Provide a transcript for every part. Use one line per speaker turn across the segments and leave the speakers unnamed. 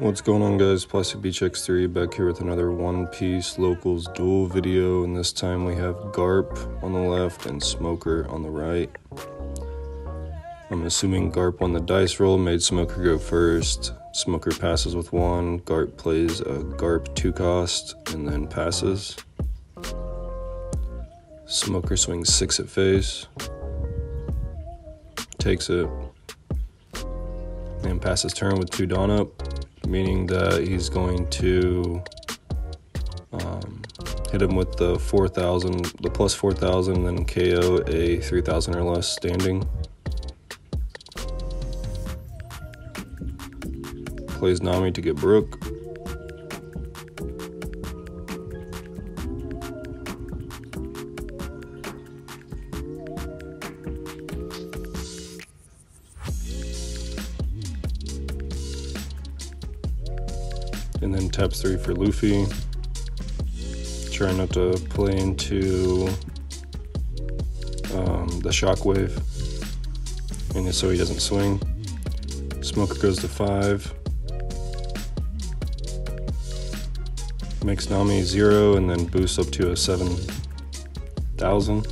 What's going on guys, Plastic Beach X3 back here with another One Piece Locals duel video and this time we have Garp on the left and Smoker on the right. I'm assuming Garp won the dice roll, made Smoker go first. Smoker passes with one, Garp plays a Garp two cost and then passes. Smoker swings six at face, takes it, and passes turn with two Dawn up meaning that he's going to um, hit him with the 4,000, the plus 4,000, then KO a 3,000 or less standing. Plays Nami to get Brook. And then taps three for Luffy. Try not to play into um, the shockwave, and so he doesn't swing. Smoker goes to five. Makes Nami zero and then boosts up to a 7,000.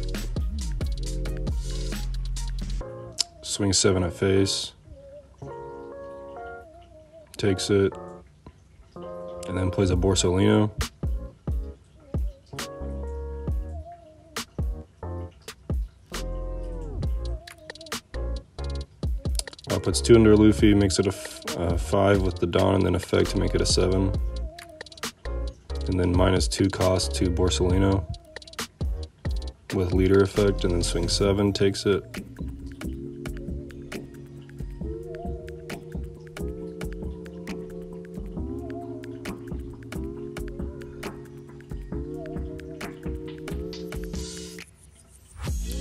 Swings seven at face. Takes it then plays a Borsalino. Uh, puts two under Luffy, makes it a uh, five with the Dawn, and then effect to make it a seven. And then minus two cost to Borsalino with leader effect, and then swing seven takes it.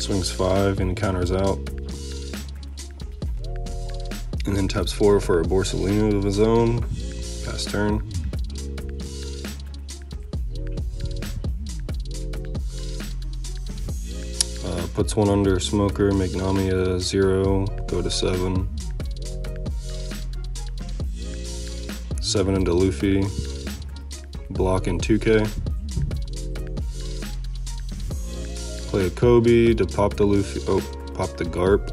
Swings five and counters out. And then taps four for a Borsalino of his own. Pass turn. Uh, puts one under Smoker, make Nami a zero, go to seven. Seven into Luffy, block in 2K. Play a Koby to pop the Luffy. Oh, pop the Garp.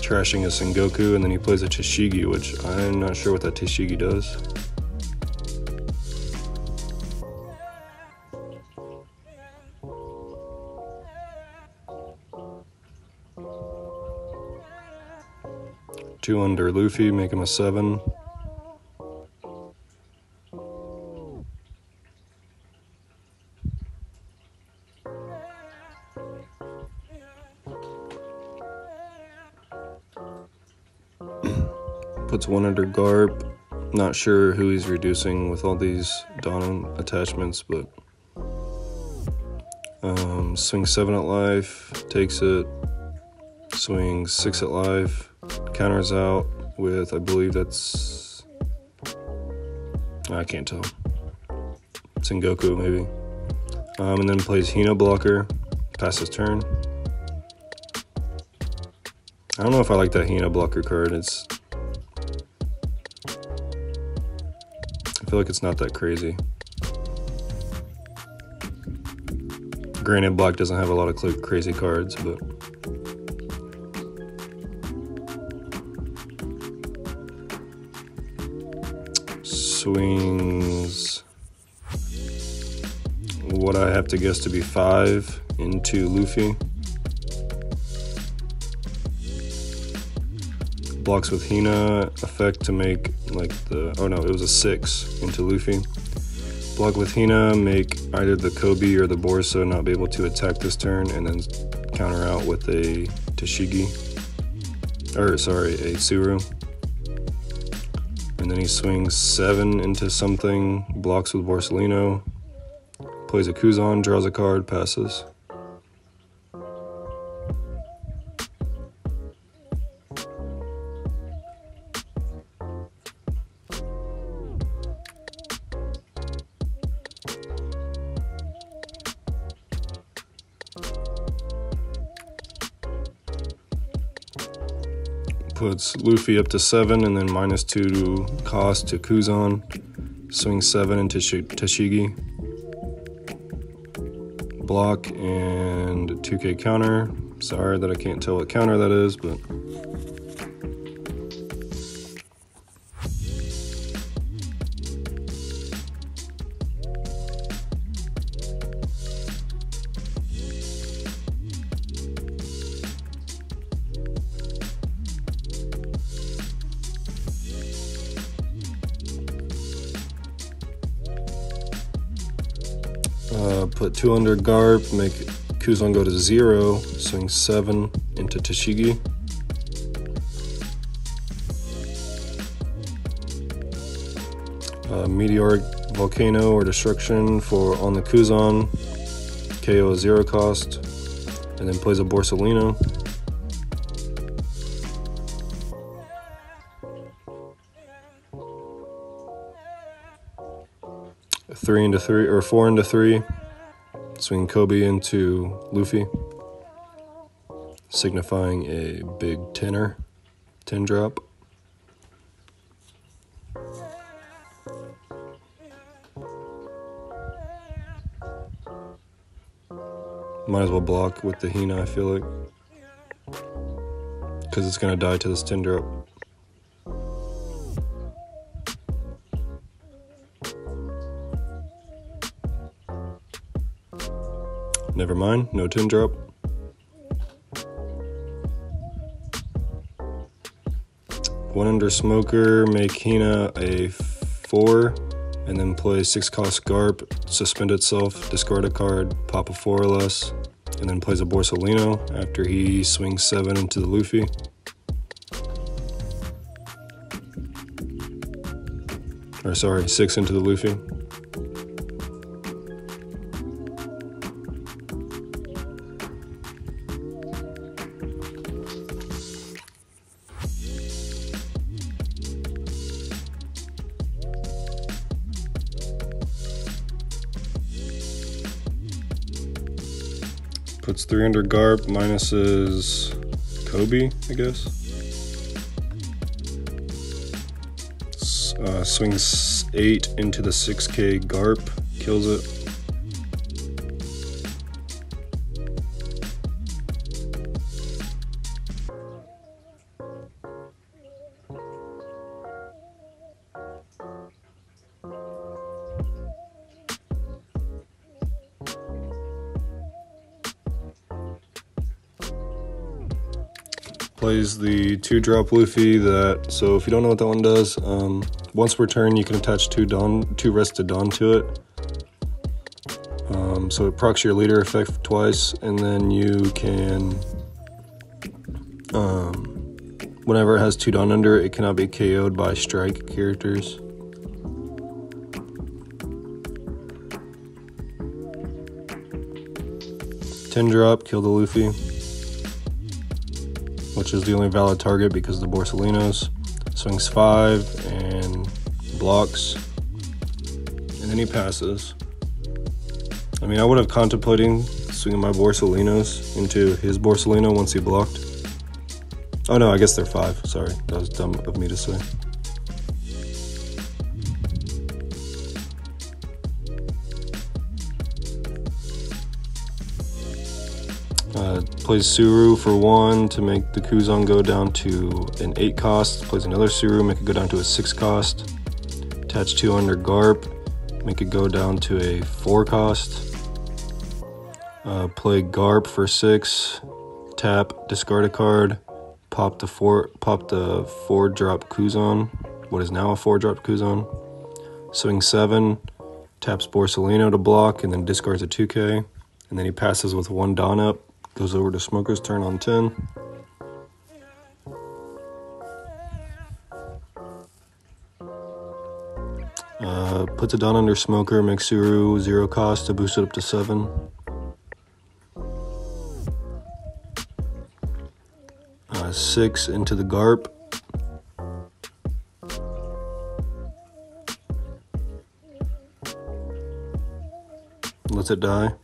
Trashing a Sengoku, and then he plays a Tashigi, which I'm not sure what that Tashigi does. Two under Luffy, make him a seven. Puts one under Garp. Not sure who he's reducing with all these Dawn attachments, but um, swing seven at life, takes it, swings six at life, counters out with, I believe that's, I can't tell. Sengoku maybe. Um, and then plays Hina blocker, passes turn. I don't know if I like that Hina blocker card. It's feel like it's not that crazy. Granted, black doesn't have a lot of crazy cards, but... Swings... What I have to guess to be five into Luffy. Blocks with Hina effect to make like the oh no it was a six into Luffy. Block with Hina make either the Koby or the Borsa not be able to attack this turn and then counter out with a Tashigi or sorry a Tsuru. and then he swings seven into something blocks with Borsalino plays a Kuzan draws a card passes Puts Luffy up to 7 and then minus 2 to cost to Kuzan. Swing 7 into Tashigi. Block and 2k counter. Sorry that I can't tell what counter that is, but under Garp, make Kuzan go to zero, swing seven into Tashigi. Uh, meteoric volcano or destruction for on the Kuzan, KO zero cost, and then plays a Borsalino. three into three or four into three. Swing Koby into Luffy, signifying a big tenor, ten drop. Might as well block with the Hina, I feel like. Because it's going to die to this 10 drop. Never mind, no tin drop. One under smoker, make Hina a four, and then play six cost Garp, suspend itself, discard a card, pop a four or less, and then plays a Borsalino after he swings seven into the Luffy. Or sorry, six into the Luffy. Puts three under Garp, minuses Koby, I guess. Uh, swings eight into the 6k Garp, kills it. Plays the two drop Luffy that so if you don't know what that one does, um, once per turn you can attach two Dawn two rested Dawn to it. Um, so it procs your leader effect twice, and then you can um, whenever it has two Dawn under it, it cannot be KO'd by strike characters. Ten drop, kill the Luffy which is the only valid target because the Borsalinos. Swings five and blocks, and then he passes. I mean, I would have contemplating swinging my Borsalinos into his Borsalino once he blocked. Oh no, I guess they're five. Sorry, that was dumb of me to say. Plays Tsuru for one to make the Kuzan go down to an 8 cost. Plays another Tsuru, make it go down to a 6 cost. Attach 2 under Garp, make it go down to a 4 cost. Uh, play Garp for 6, tap, discard a card, pop the 4 pop the 4 drop Kuzan, what is now a 4 drop Kuzan, Swing 7, taps Borsalino to block, and then discards a 2k. And then he passes with one Dawn up, Goes over to Smoker's turn on 10. Uh, puts it down under Smoker, makes zero cost to boost it up to 7. Uh, 6 into the Garp. Lets it die.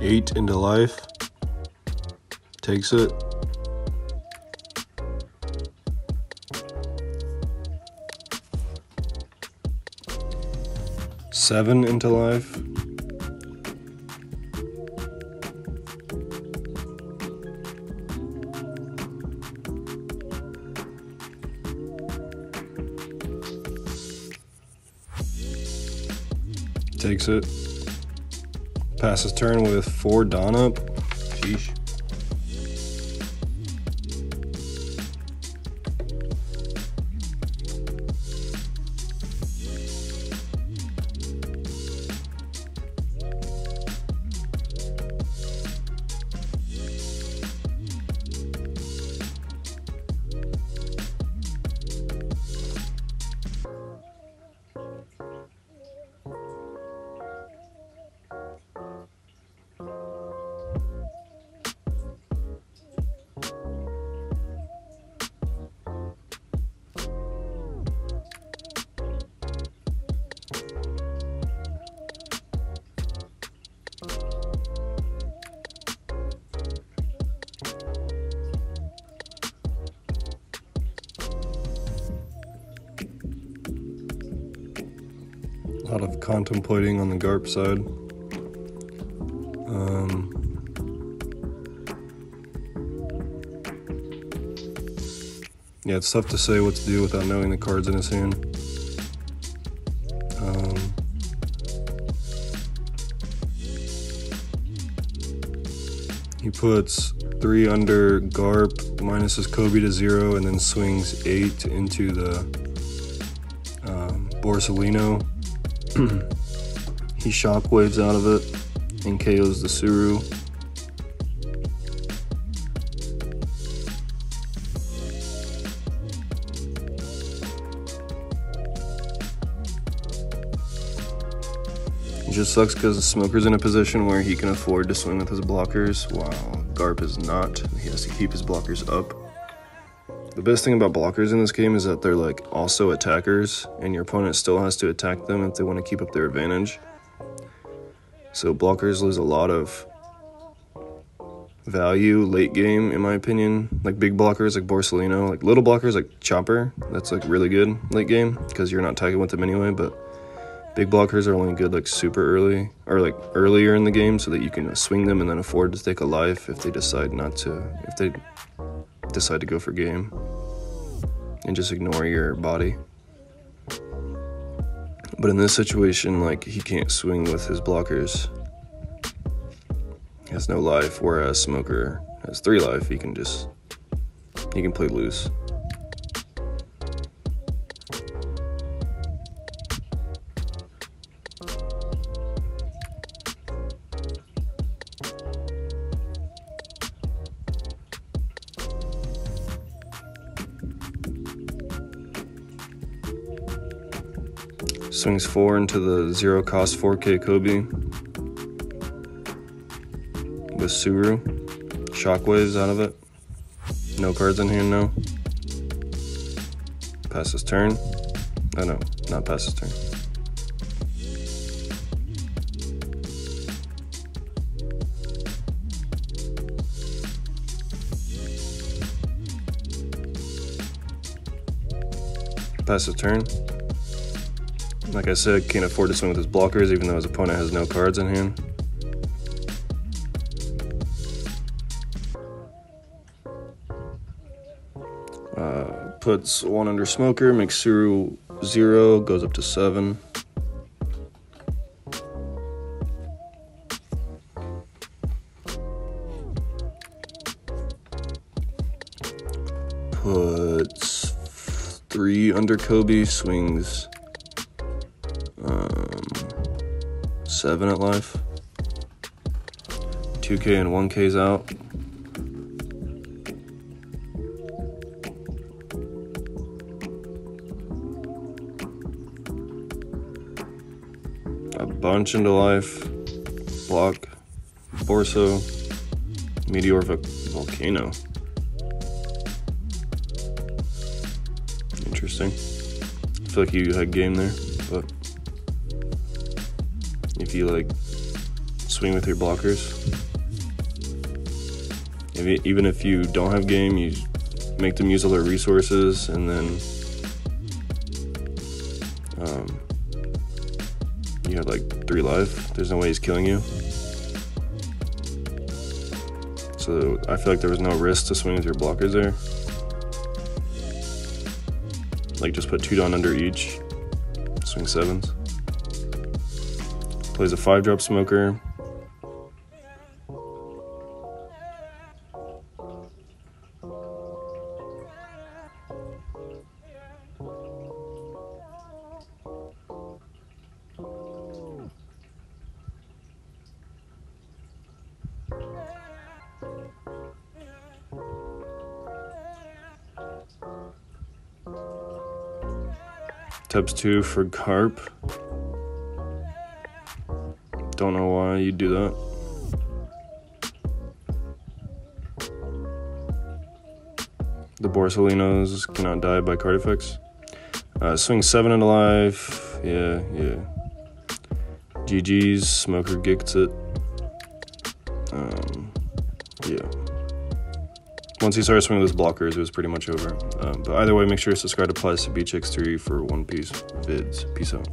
Eight into life. Takes it. Seven into life. Takes it. Passes turn with four Dawn up. Sheesh. Lot of contemplating on the GARP side. Um, yeah, it's tough to say what to do without knowing the cards in his hand. Um, he puts three under GARP, minus his Koby to zero, and then swings eight into the um, Borsalino he shockwaves out of it and KOs the Tsuru. It just sucks because the Smoker's in a position where he can afford to swing with his blockers, while Garp is not. He has to keep his blockers up. The best thing about blockers in this game is that they're like also attackers, and your opponent still has to attack them if they want to keep up their advantage. So blockers lose a lot of value late game, in my opinion. Like big blockers like Borsalino, like little blockers like Chopper, that's like really good late game because you're not attacking with them anyway. But big blockers are only good like super early or like earlier in the game so that you can swing them and then afford to take a life if they decide not to, if they decide to go for game and just ignore your body. But in this situation, like he can't swing with his blockers. He has no life, whereas Smoker has three life. He can just he can play loose. Swings four into the zero cost 4K Koby with Tsuru. Shockwaves out of it. No cards in hand now. Passes turn. Oh no, not passes turn. Pass Passes turn. Like I said, can't afford to swing with his blockers even though his opponent has no cards in hand. Uh, puts one under smoker, makes Tsuru zero, goes up to seven. Puts three under Koby, swings um, seven at life. 2K and 1K's out. A bunch into life. Block. Borso. Meteor Volcano. Interesting. I feel like you had game there, but if you like swing with your blockers. If, even if you don't have game, you make them use all their resources, and then um, you have like three life. There's no way he's killing you. So I feel like there was no risk to swing with your blockers there. Like just put two down under each. Swing sevens. Plays a five drop smoker. Taps two for Garp. Don't know why you do that. The Borsalinos cannot die by card effects. Uh, swing seven and alive. Yeah, yeah. GG's. Smoker gets it. Um, yeah. Once he started swinging those blockers, it was pretty much over. Um, but either way, make sure to subscribe to Plastic Beach X3 for One Piece vids. Peace out.